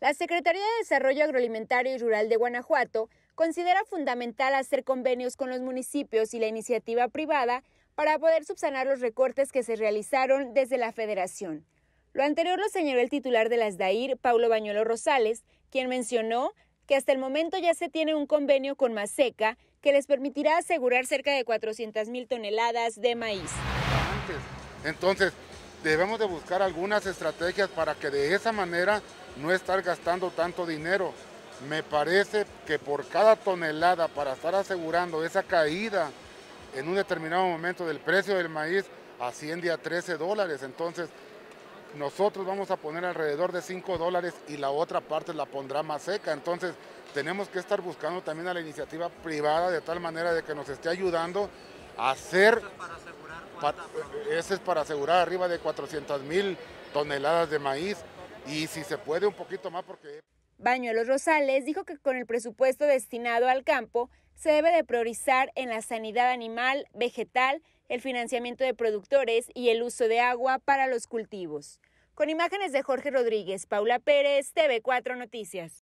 La Secretaría de Desarrollo Agroalimentario y Rural de Guanajuato considera fundamental hacer convenios con los municipios y la iniciativa privada para poder subsanar los recortes que se realizaron desde la Federación. Lo anterior lo señaló el titular de la SDAIR, Paulo Bañuelo Rosales, quien mencionó que hasta el momento ya se tiene un convenio con Maseca que les permitirá asegurar cerca de 400 mil toneladas de maíz. Entonces, debemos de buscar algunas estrategias para que de esa manera no estar gastando tanto dinero. Me parece que por cada tonelada para estar asegurando esa caída en un determinado momento del precio del maíz asciende a 13 dólares. Entonces, nosotros vamos a poner alrededor de 5 dólares y la otra parte la pondrá más seca. Entonces, tenemos que estar buscando también a la iniciativa privada de tal manera de que nos esté ayudando hacer... Ese es para asegurar arriba de 400 mil toneladas de maíz y si se puede un poquito más porque... Bañuelos Rosales dijo que con el presupuesto destinado al campo se debe de priorizar en la sanidad animal, vegetal, el financiamiento de productores y el uso de agua para los cultivos. Con imágenes de Jorge Rodríguez, Paula Pérez, TV4 Noticias.